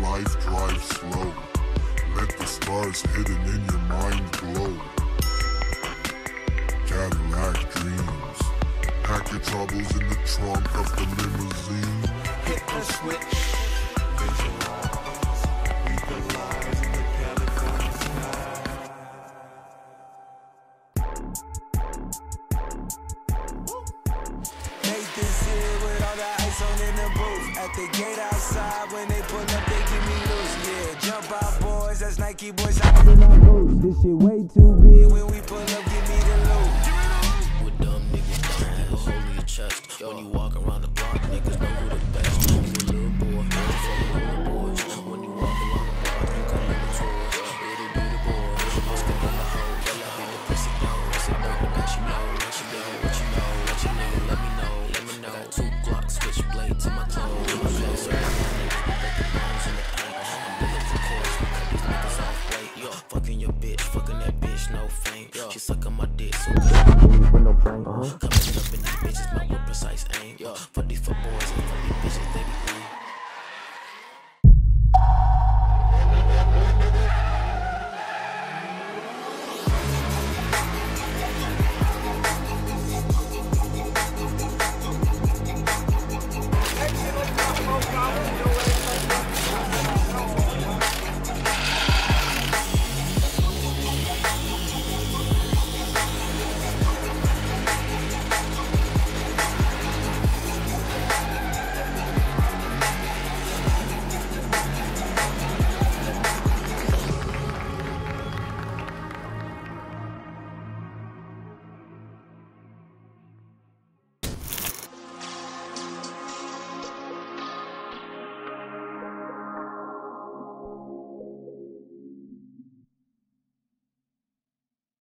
life drive slow. Let the stars hidden in your mind glow. Cadillac dreams. Pack your troubles in the trunk of the limousine. Hit the switch. The California here with all the ice on in the booth. At the gate boys. That's Nike boys out in our boots. This shit way too big. When we pull up, give me the loot. With dumb niggas don't keep a hole in your chest. When you walk around the block, niggas know who the best. You a little boy, you fuck with the boys. When you walk around the block, you come in the toys. It'll be the boy, must have been the hoe. Well, I be the pussy down, pussy down. Let you know, let you know, what you know, what you know. Let me know, let me know. Got two Glocks, switchblade to my bitch, no feint. She sucking my dick so with no brain. Uh-huh. Coming up